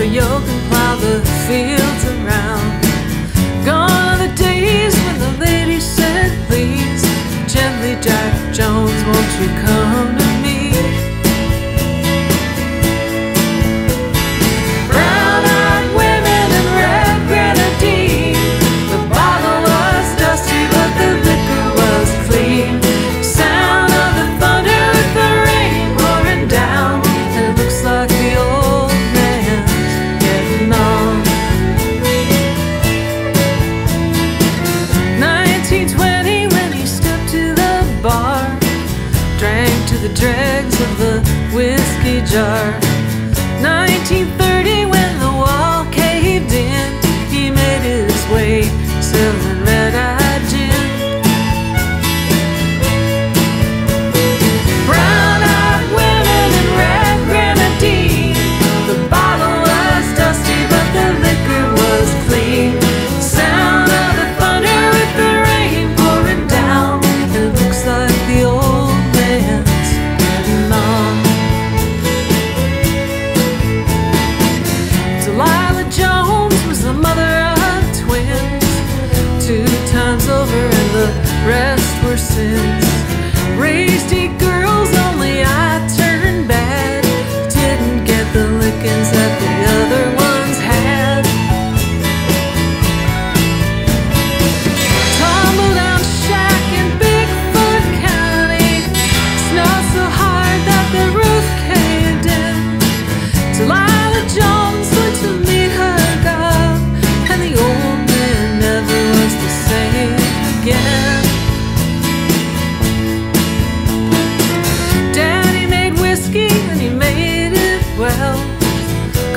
for your compliance. Of the whiskey jar. 1930 when the wall caved in, he made his way selling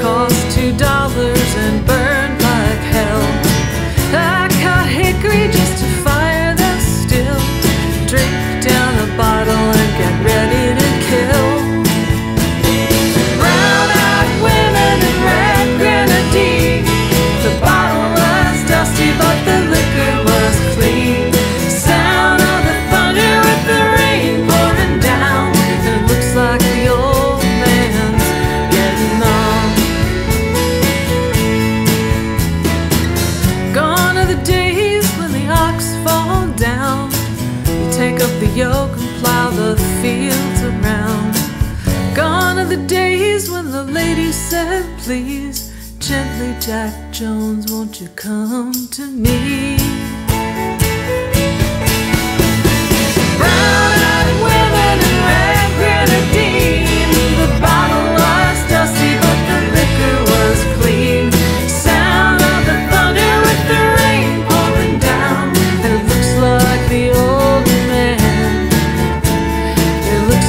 cost two dollars and burn. Fields around. Gone are the days when the lady said, Please, gently, Jack Jones, won't you come to me?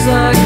за